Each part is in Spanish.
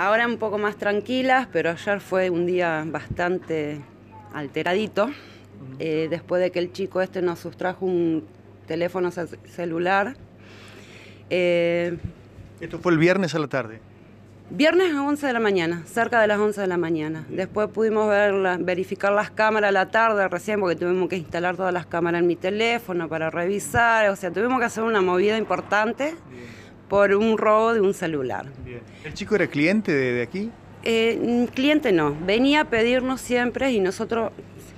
ahora un poco más tranquilas, pero ayer fue un día bastante alteradito. Eh, después de que el chico este nos sustrajo un teléfono celular. Eh, ¿Esto fue el viernes a la tarde? Viernes a 11 de la mañana, cerca de las 11 de la mañana. Después pudimos verificar las cámaras a la tarde recién porque tuvimos que instalar todas las cámaras en mi teléfono para revisar. O sea, tuvimos que hacer una movida importante por un robo de un celular. ¿El chico era cliente de, aquí? Eh, cliente no, venía a pedirnos siempre y nosotros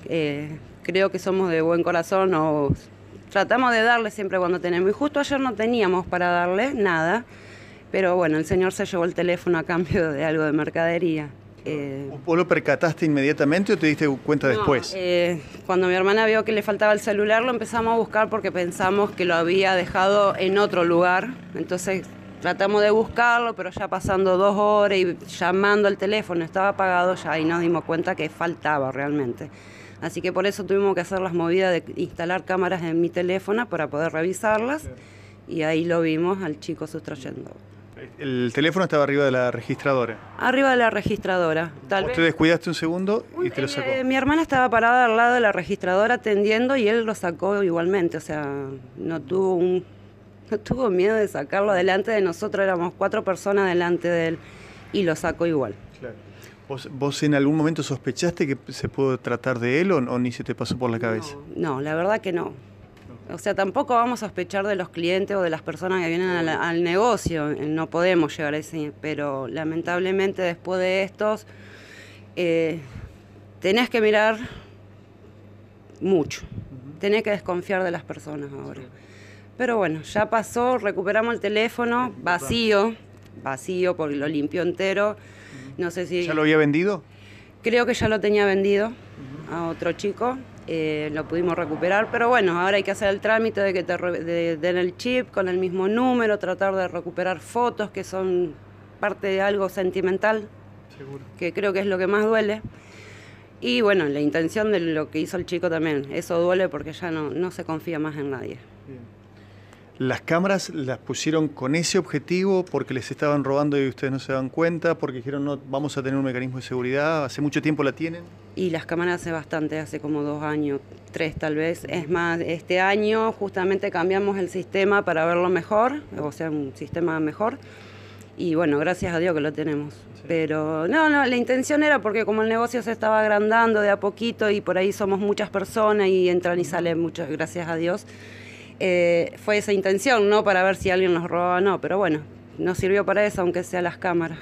eh, creo que somos de buen corazón o tratamos de darle siempre cuando tenemos. Y justo ayer no teníamos para darle nada, pero bueno, el señor se llevó el teléfono a cambio de algo de mercadería. Eh, ¿Vos lo percataste inmediatamente o te diste cuenta después? Eh, cuando mi hermana vio que le faltaba el celular, lo empezamos a buscar porque pensamos que lo había dejado en otro lugar. Entonces tratamos de buscarlo, pero ya pasando dos horas y llamando al teléfono, estaba apagado, ya ahí nos dimos cuenta que faltaba realmente. Así que por eso tuvimos que hacer las movidas de instalar cámaras en mi teléfono para poder revisarlas y ahí lo vimos al chico sustrayendo. El teléfono estaba arriba de la registradora. Arriba de la registradora. Tal Vos te descuidaste un segundo y te lo sacó. Eh, mi hermana estaba parada al lado de la registradora atendiendo y él lo sacó igualmente. O sea, no tuvo un, no tuvo miedo de sacarlo delante de nosotros. Éramos cuatro personas delante de él y lo sacó igual. Claro. ¿Vos, en algún momento sospechaste que se pudo tratar de él o, ni se te pasó por la cabeza? no la verdad que no. O sea, tampoco vamos a sospechar de los clientes o de las personas que vienen al, negocio, no podemos llegar a ese, pero lamentablemente después de estos eh, tenés que mirar mucho, tenés que desconfiar de las personas ahora. Pero bueno, ya pasó, recuperamos el teléfono vacío, vacío porque lo limpió entero. No sé si... ¿Ya lo había vendido? Creo que ya lo tenía vendido a otro chico eh, lo pudimos recuperar, pero bueno, ahora hay que hacer el trámite de que te den el chip con el mismo número, tratar de recuperar fotos que son parte de algo sentimental, que creo que es lo que más duele. Y bueno, la intención de lo que hizo el chico también, eso duele porque ya no, no se confía más en nadie. ¿Las cámaras las pusieron con ese objetivo porque les estaban robando y ustedes no se dan cuenta? Porque dijeron, no, vamos a tener un mecanismo de seguridad. ¿Hace mucho tiempo la tienen? Y las cámaras hace bastante, hace como dos años, tres tal vez. Es más, este año justamente cambiamos el sistema para verlo mejor, o sea, un sistema mejor. Y bueno, gracias a Dios que lo tenemos. Pero no, no, la intención era porque como el negocio se estaba agrandando de a poquito y por ahí somos muchas personas y entran y salen muchas, gracias a Dios eh, fue esa intención, no para ver si alguien nos robaba o no, pero bueno, nos sirvió para eso, aunque sea las cámaras.